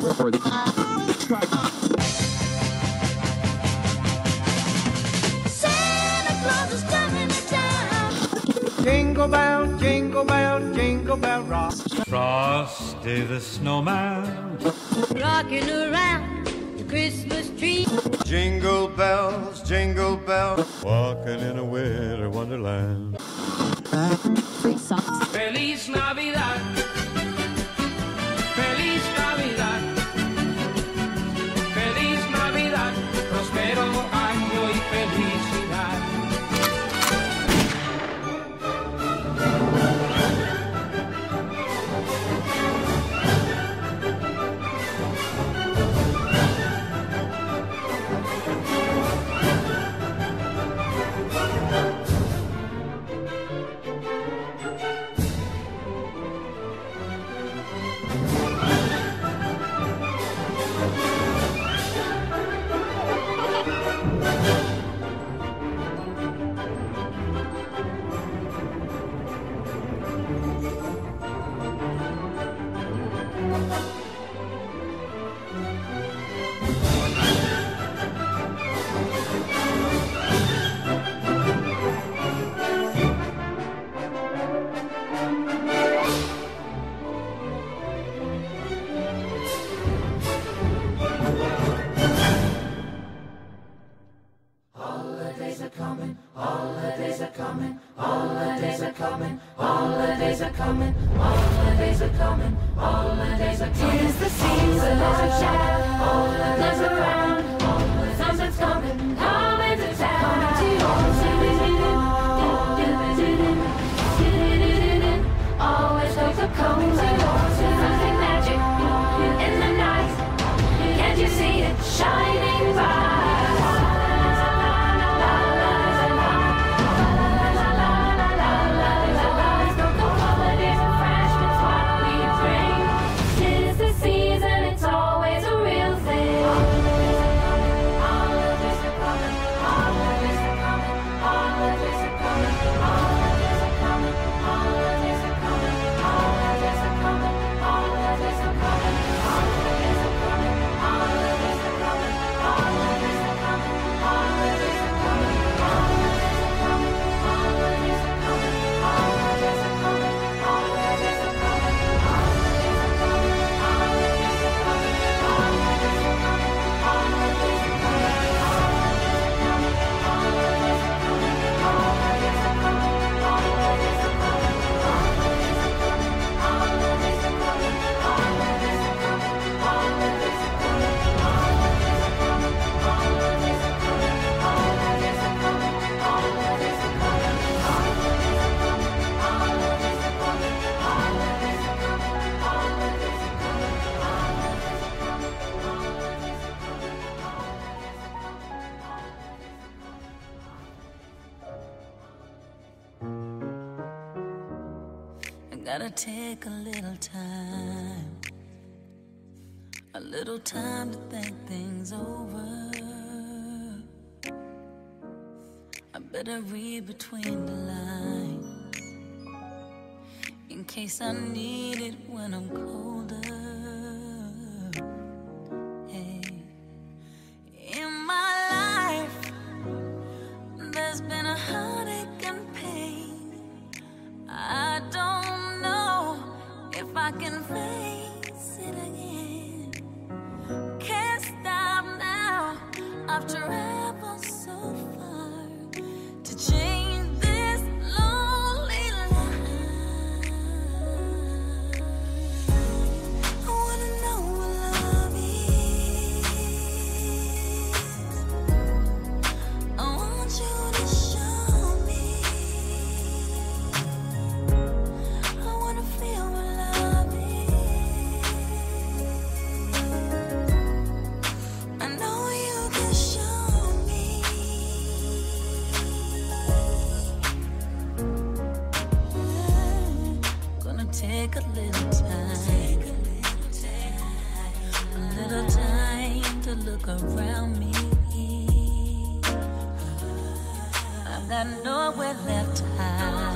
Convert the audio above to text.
Santa Claus is coming to town. Jingle bell, jingle bell, jingle bell rock. Frosty the snowman Rocking around the Christmas tree. Jingle bells, jingle bells, walking in a winter wonderland. All the days are coming, All the days are coming, All the days are coming. Tis the season, holidays are coming, holidays are coming. Gotta take a little time, a little time to think things over. I better read between the lines in case I need it when I'm colder. Hey. In my life, there's been a heartache and pain. I can face take a little time, a little time to look around me. I've got nowhere left to hide.